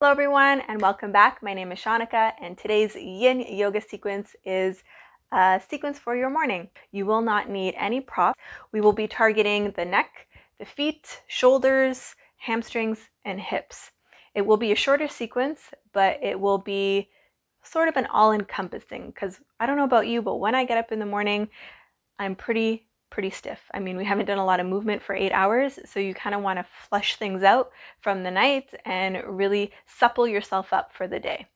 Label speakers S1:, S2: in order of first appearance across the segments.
S1: Hello everyone and welcome back. My name is Shaunneka and today's yin yoga sequence is a sequence for your morning. You will not need any props. We will be targeting the neck, the feet, shoulders, hamstrings, and hips. It will be a shorter sequence, but it will be sort of an all-encompassing because I don't know about you, but when I get up in the morning, I'm pretty pretty stiff. I mean, we haven't done a lot of movement for eight hours, so you kind of want to flush things out from the night and really supple yourself up for the day.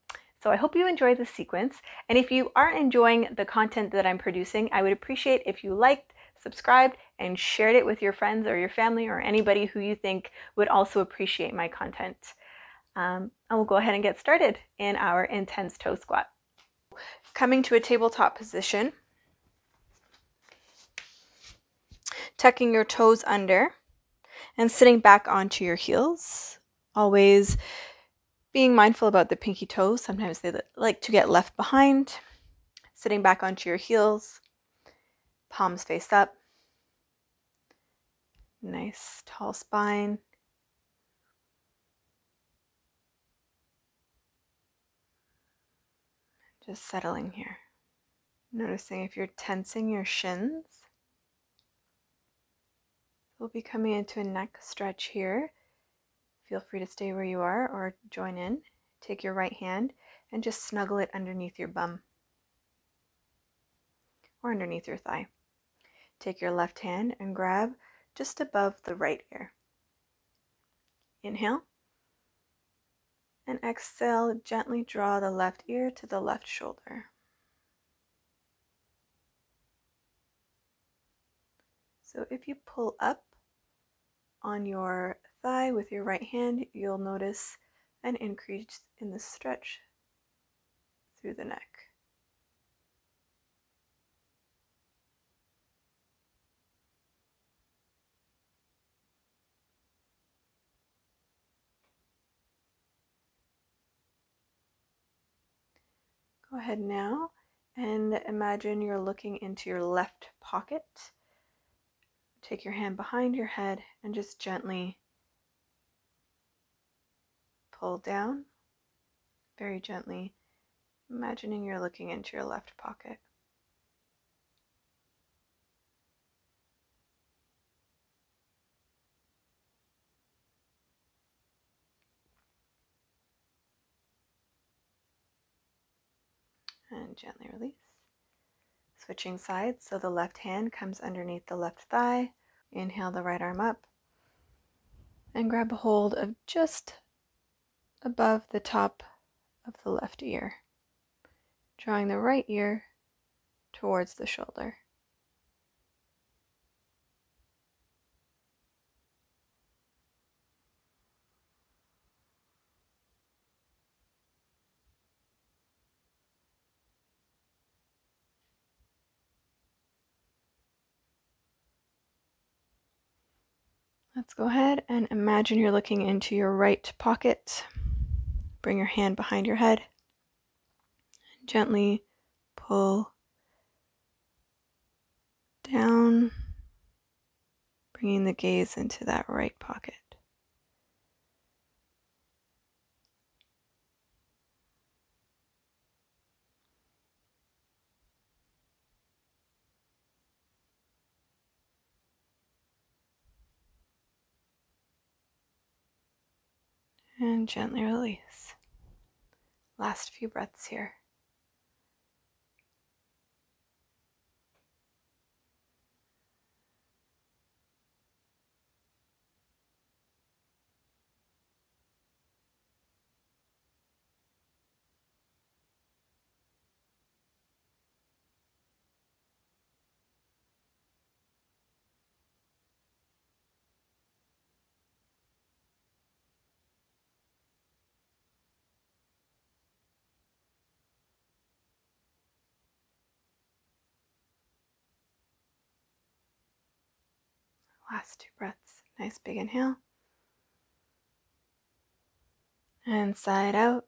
S1: So I hope you enjoy this sequence. And if you are enjoying the content that I'm producing, I would appreciate if you liked, subscribed, and shared it with your friends or your family or anybody who you think would also appreciate my content. Um, and we'll go ahead and get started in our intense toe squat. Coming to a tabletop position, tucking your toes under and sitting back onto your heels. Always being mindful about the pinky toes. Sometimes they like to get left behind. Sitting back onto your heels, palms face up. Nice tall spine. Just settling here. Noticing if you're tensing your shins. We'll be coming into a neck stretch here. Feel free to stay where you are or join in. Take your right hand and just snuggle it underneath your bum or underneath your thigh. Take your left hand and grab just above the right ear. Inhale. And exhale, gently draw the left ear to the left shoulder. So if you pull up on your thigh with your right hand, you'll notice an increase in the stretch through the neck. Go ahead now and imagine you're looking into your left pocket Take your hand behind your head and just gently pull down, very gently, imagining you're looking into your left pocket. And gently release. Switching sides, so the left hand comes underneath the left thigh. Inhale the right arm up and grab a hold of just above the top of the left ear, drawing the right ear towards the shoulder. Let's go ahead and imagine you're looking into your right pocket. Bring your hand behind your head. And gently pull down, bringing the gaze into that right pocket. And gently release. Last few breaths here. Last two breaths. Nice big inhale. And side out.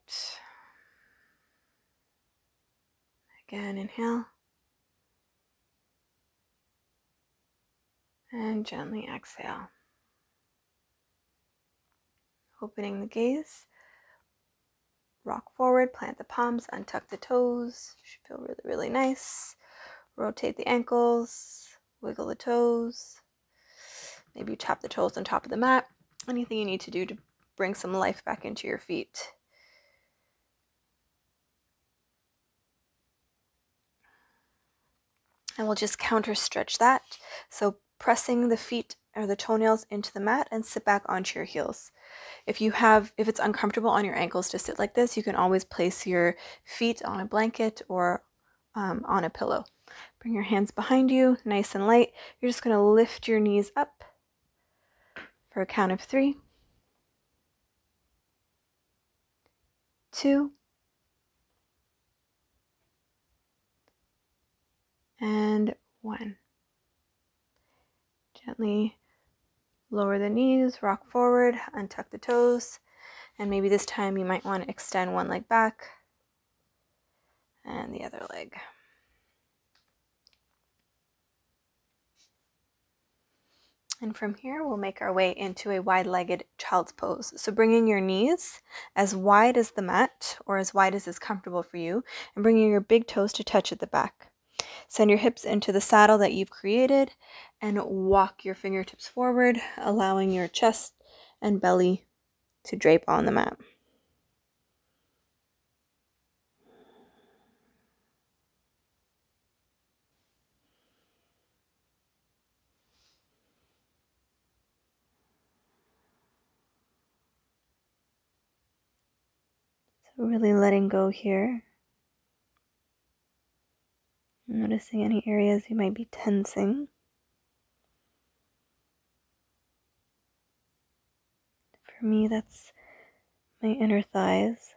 S1: Again, inhale. And gently exhale. Opening the gaze, rock forward, plant the palms, untuck the toes. Should feel really, really nice. Rotate the ankles, wiggle the toes. Maybe you tap the toes on top of the mat. Anything you need to do to bring some life back into your feet. And we'll just counter stretch that. So pressing the feet or the toenails into the mat and sit back onto your heels. If you have, if it's uncomfortable on your ankles to sit like this, you can always place your feet on a blanket or um, on a pillow. Bring your hands behind you, nice and light. You're just going to lift your knees up for a count of three, two, and one. Gently lower the knees, rock forward, untuck the toes, and maybe this time you might want to extend one leg back and the other leg. And from here, we'll make our way into a wide-legged child's pose. So bringing your knees as wide as the mat or as wide as is comfortable for you and bringing your big toes to touch at the back. Send your hips into the saddle that you've created and walk your fingertips forward, allowing your chest and belly to drape on the mat. Really letting go here. Noticing any areas you might be tensing. For me, that's my inner thighs.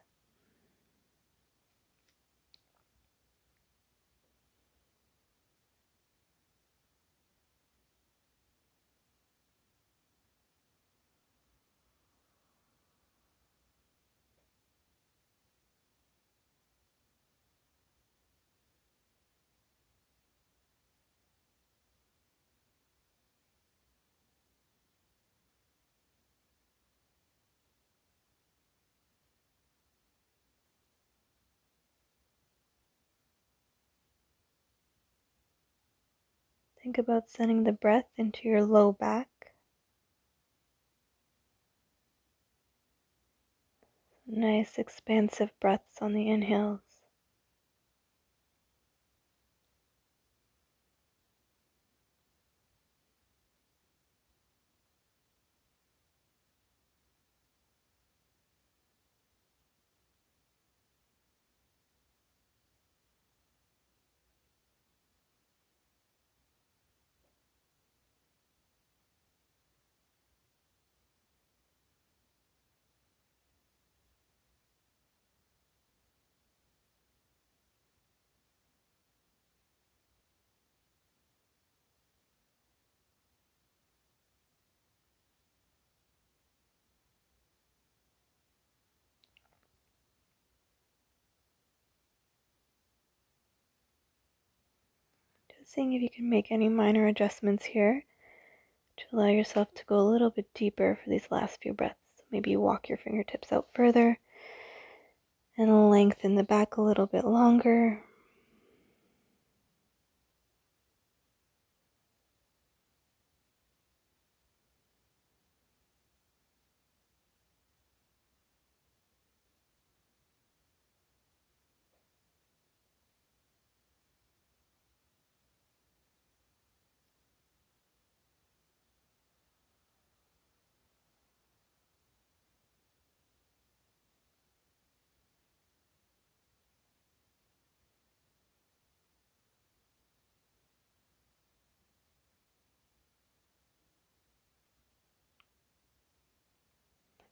S1: Think about sending the breath into your low back. Nice expansive breaths on the inhales. Seeing if you can make any minor adjustments here to allow yourself to go a little bit deeper for these last few breaths. Maybe you walk your fingertips out further and lengthen the back a little bit longer.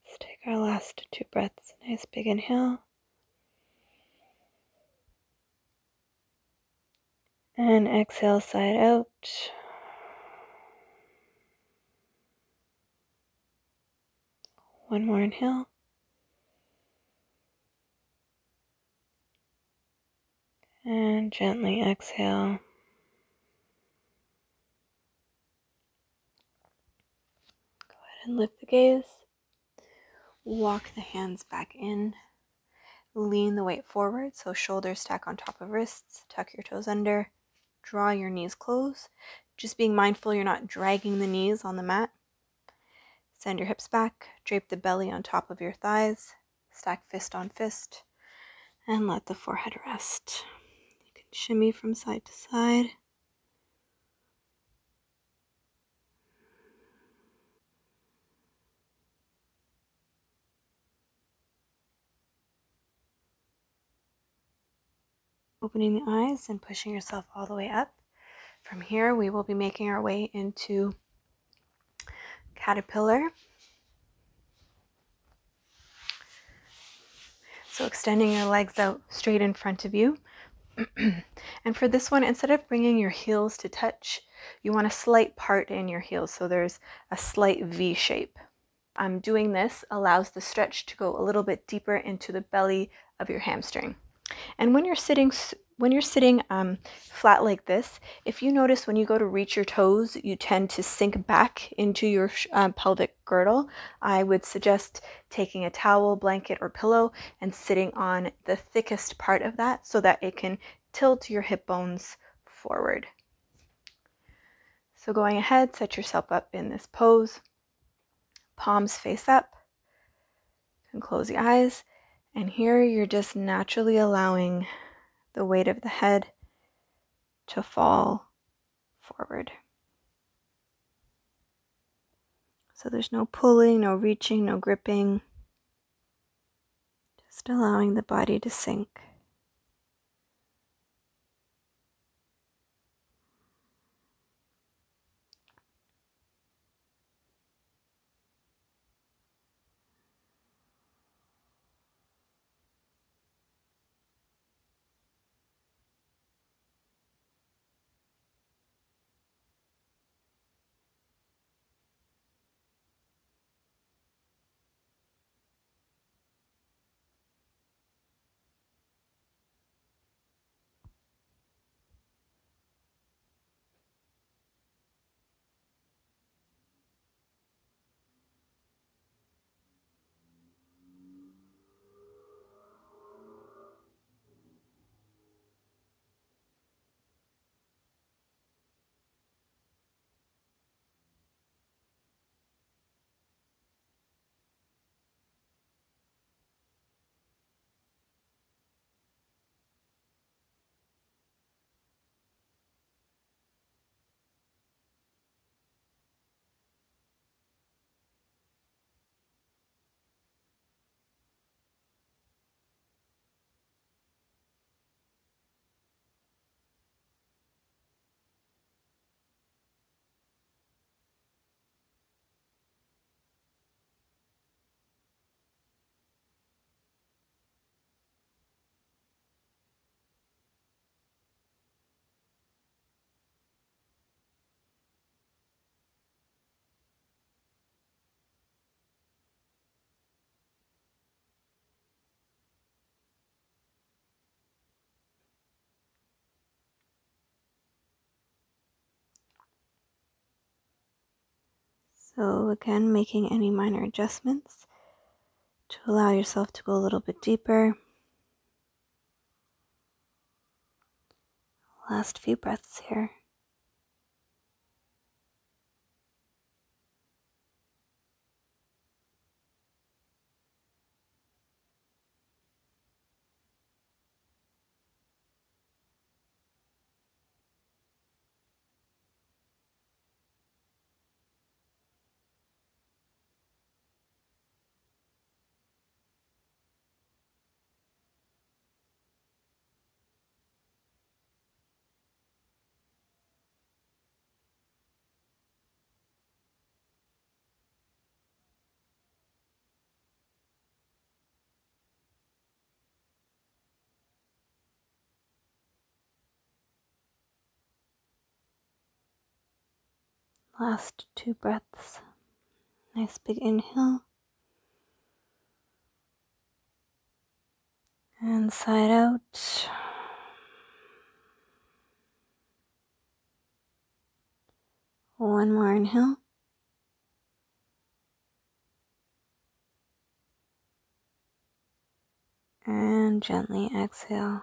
S1: Let's take our last two breaths. Nice big inhale. And exhale, side out. One more inhale. And gently exhale. Go ahead and lift the gaze. Walk the hands back in. lean the weight forward, so shoulders stack on top of wrists, tuck your toes under, draw your knees close, just being mindful you're not dragging the knees on the mat. Send your hips back, drape the belly on top of your thighs, stack fist on fist, and let the forehead rest. You can shimmy from side to side. Opening the eyes and pushing yourself all the way up. From here, we will be making our way into caterpillar. So extending your legs out straight in front of you. and for this one, instead of bringing your heels to touch, you want a slight part in your heels. So there's a slight V shape. Um, doing this allows the stretch to go a little bit deeper into the belly of your hamstring. And when you're sitting when you're sitting um, flat like this, if you notice when you go to reach your toes, you tend to sink back into your um, pelvic girdle, I would suggest taking a towel, blanket, or pillow and sitting on the thickest part of that so that it can tilt your hip bones forward. So going ahead, set yourself up in this pose. Palms face up. And close the eyes and here you're just naturally allowing the weight of the head to fall forward. So there's no pulling, no reaching, no gripping. Just allowing the body to sink. So, again, making any minor adjustments to allow yourself to go a little bit deeper. Last few breaths here. Last two breaths. Nice big inhale. And side out. One more inhale. And gently exhale.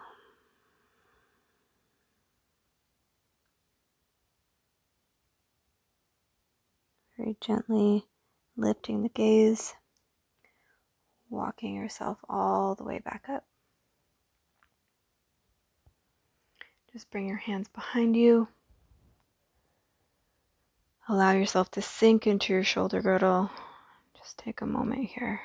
S1: Very gently lifting the gaze, walking yourself all the way back up. Just bring your hands behind you. Allow yourself to sink into your shoulder girdle. Just take a moment here.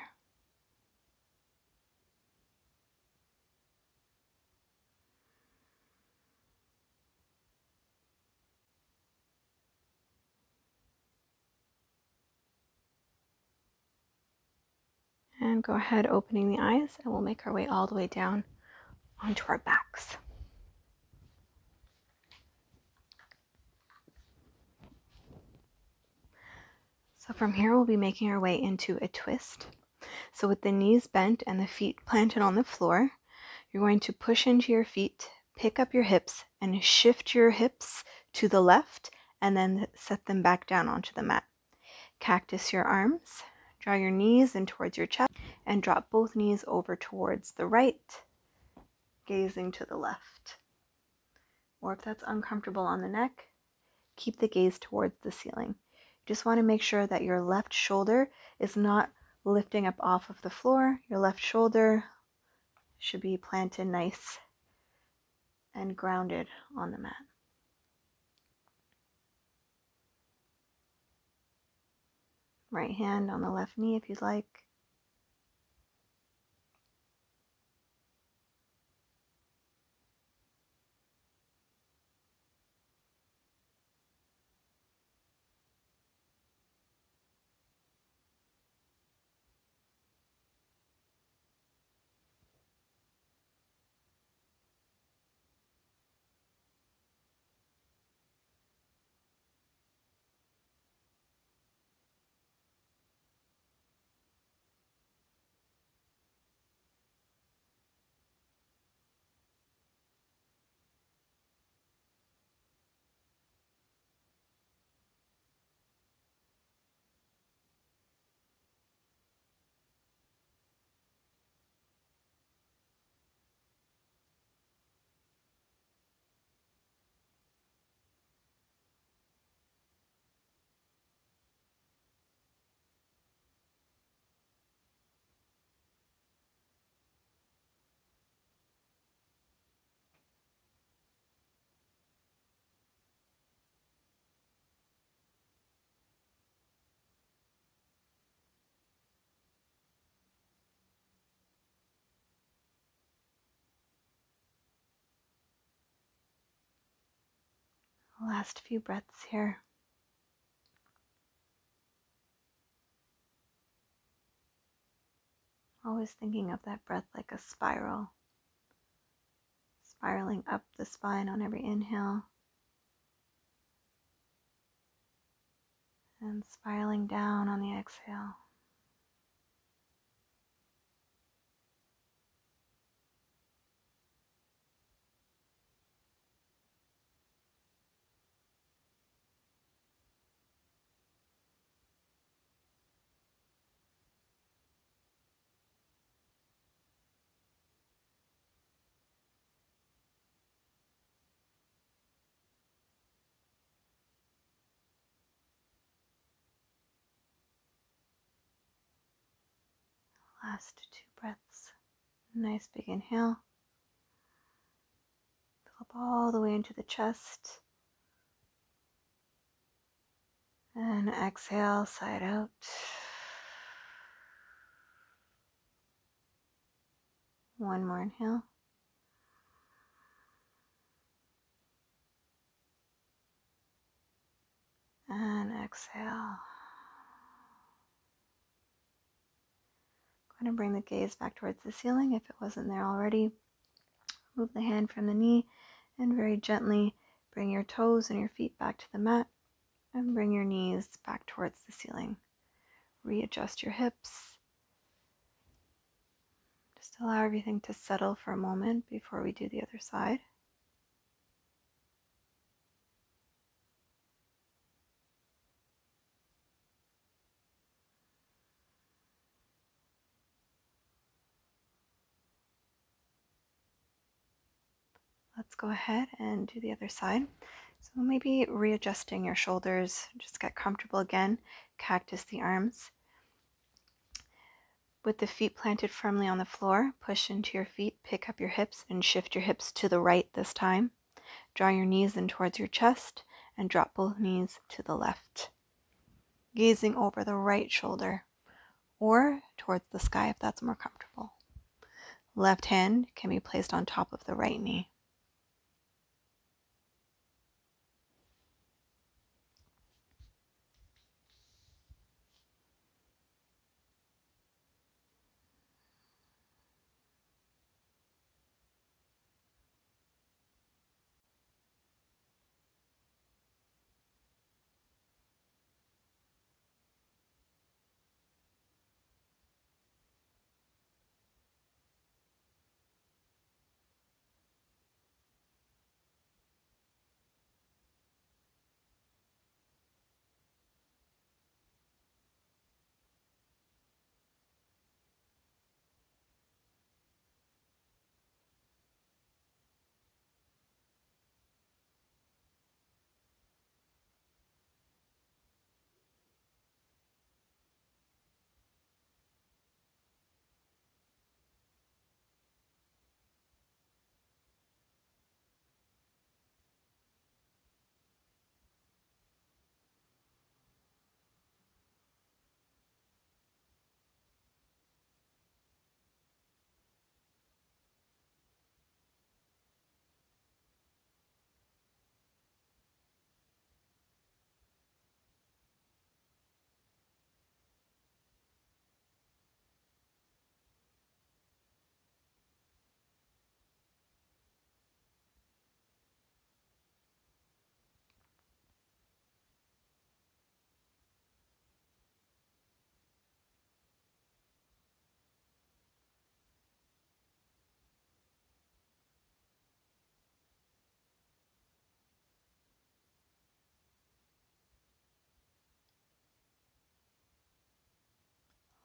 S1: And go ahead opening the eyes and we'll make our way all the way down onto our backs. So from here we'll be making our way into a twist. So with the knees bent and the feet planted on the floor, you're going to push into your feet, pick up your hips and shift your hips to the left and then set them back down onto the mat. Cactus your arms, Draw your knees in towards your chest and drop both knees over towards the right, gazing to the left. Or if that's uncomfortable on the neck, keep the gaze towards the ceiling. You just want to make sure that your left shoulder is not lifting up off of the floor. Your left shoulder should be planted nice and grounded on the mat. Right hand on the left knee if you'd like. Last few breaths here. Always thinking of that breath like a spiral, spiraling up the spine on every inhale and spiraling down on the exhale. Last two breaths. Nice big inhale. Fill up all the way into the chest. And exhale, side out. One more inhale. And exhale. Going to bring the gaze back towards the ceiling if it wasn't there already. Move the hand from the knee and very gently bring your toes and your feet back to the mat and bring your knees back towards the ceiling. Readjust your hips. Just allow everything to settle for a moment before we do the other side. Go ahead and do the other side. So maybe readjusting your shoulders, just get comfortable again. Cactus the arms. With the feet planted firmly on the floor, push into your feet, pick up your hips, and shift your hips to the right this time. Draw your knees in towards your chest and drop both knees to the left. Gazing over the right shoulder or towards the sky if that's more comfortable. Left hand can be placed on top of the right knee.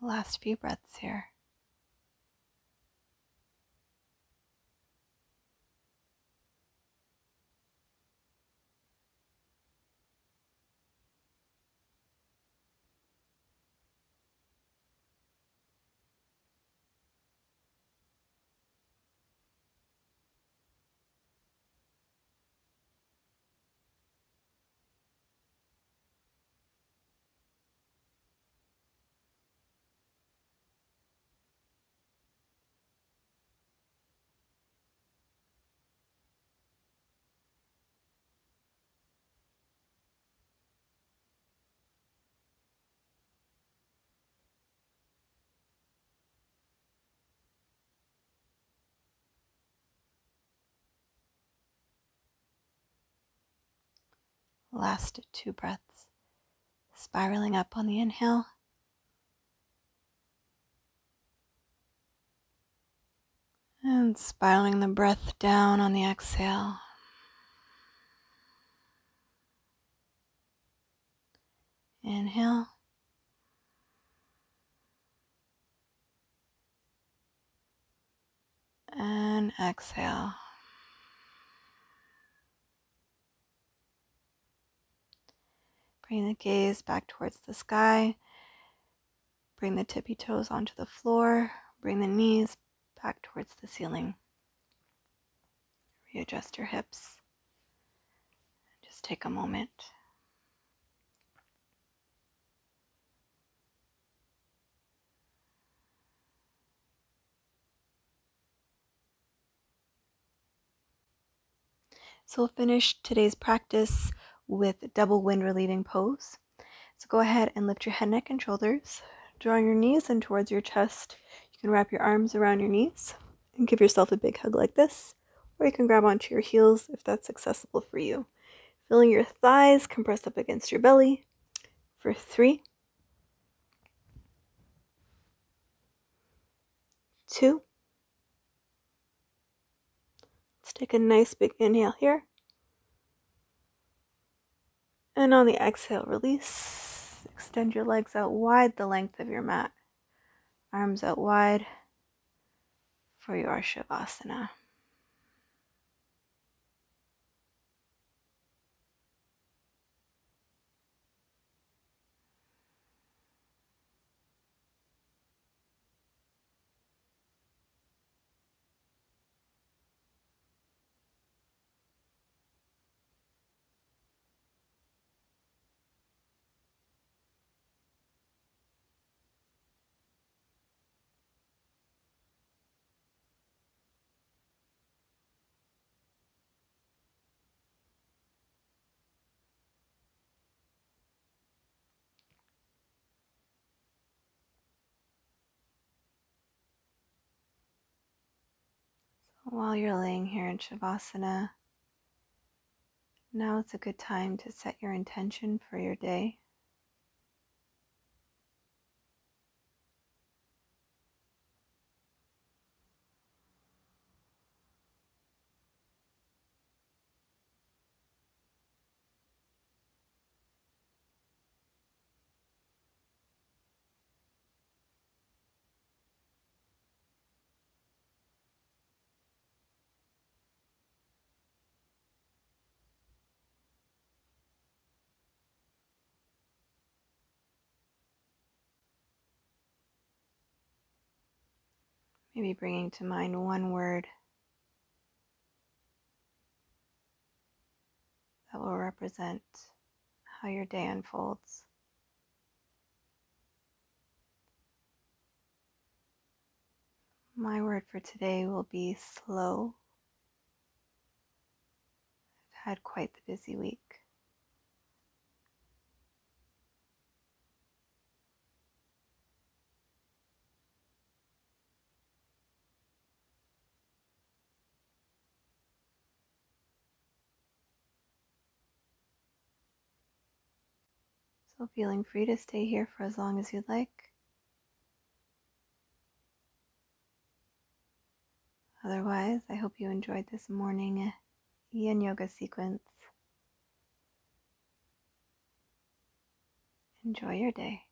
S1: Last few breaths here. Last two breaths, spiraling up on the inhale. And spiraling the breath down on the exhale. Inhale. And exhale. Bring the gaze back towards the sky. Bring the tippy toes onto the floor. Bring the knees back towards the ceiling. Readjust your hips. Just take a moment. So we'll finish today's practice with double wind relieving pose. So go ahead and lift your head, neck, and shoulders. Drawing your knees in towards your chest. You can wrap your arms around your knees and give yourself a big hug like this. Or you can grab onto your heels if that's accessible for you. Feeling your thighs compress up against your belly for three, two. Let's take a nice big inhale here. And on the exhale, release. Extend your legs out wide the length of your mat. Arms out wide for your Shavasana. While you're laying here in Shavasana, now it's a good time to set your intention for your day. Maybe bringing to mind one word that will represent how your day unfolds. My word for today will be slow. I've had quite the busy week. Feeling free to stay here for as long as you'd like. Otherwise, I hope you enjoyed this morning yin yoga sequence. Enjoy your day.